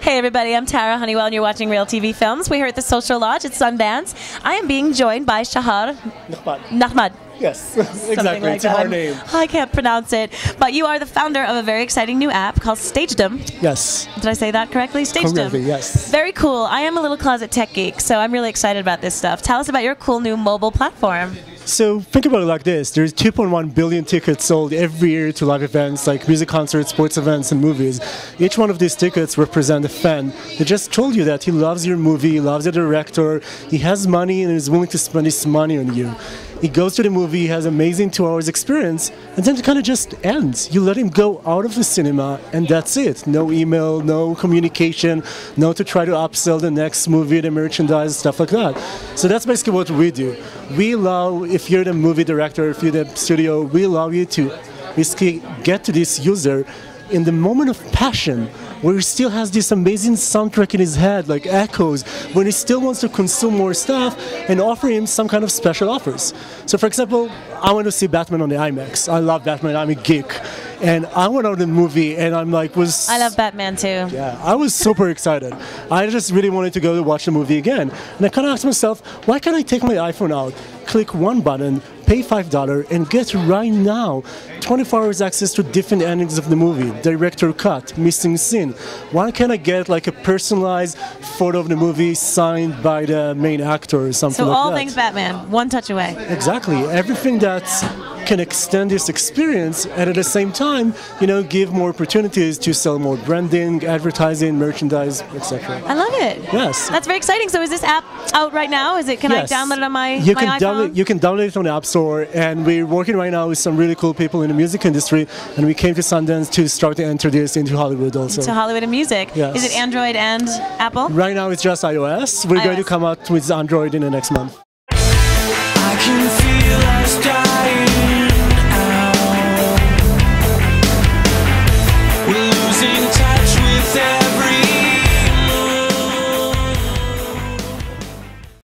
Hey everybody, I'm Tara Hunnewell and you're watching Real TV Films. We're here at the Social Lodge at Sundance. I am being joined by Shahar Nechmad. Yes, exactly. like it's a that. hard I'm- name. I can't pronounce it. But you are the founder of a very exciting new app called Stagedom. Yes, Did I say that correctly? Stagedom. correctly. Yes. Very cool. I am a little closet tech geek, so I'm really excited about this stuff. Tell us about your cool new mobile platform. So think about it like this: there's 2.1 billion tickets sold every year to live events like music concerts, sports events, and movies. Each one of these tickets represent a fan that just told you that he loves your movie, loves the director, he has money, and is willing to spend his money on you. He goes to the movie, he has amazing two hours experience, and then it kind of just ends. You let him go out of the cinema, and that's it. No email, no communication, no to try to upsell the next movie, the merchandise, stuff like that. So that's basically what we do. We allow, if you're the movie director, if you're the studio, we allow you to basically get to this user in the moment of passion where he still has this amazing soundtrack in his head, like echoes, when he still wants to consume more stuff and offer him some kind of special offers. So, for example, I went to see Batman on the IMAX. I love Batman, I'm a geek. And I went out to the movie and I'm like, was. I love Batman too. Yeah, I was super excited. I just really wanted to go to watch the movie again. And I kind of asked myself, why can't I take my iPhone out, click one button, pay $5, and get right now 24 hours access to different endings of the movie, director cut, missing scene? Why can't I get like a personalized photo of the movie signed by the main actor or something So like all things Batman, one touch away. Exactly. Everything that can extend this experience and at the same time, you know, give more opportunities to sell more branding, advertising, merchandise, etc. I love it. Yes. That's very exciting. So is this app out right now? Is it? Can Yes. I download it on my you my can iPhone? Download you can download it on the App Store and we're working right now with some really cool people in the music industry and we came to Sundance to start to enter this into Hollywood also. to Hollywood and music. Yes. Is it Android and Apple? right now it's just iOS. We're going to come out with Android in the next month.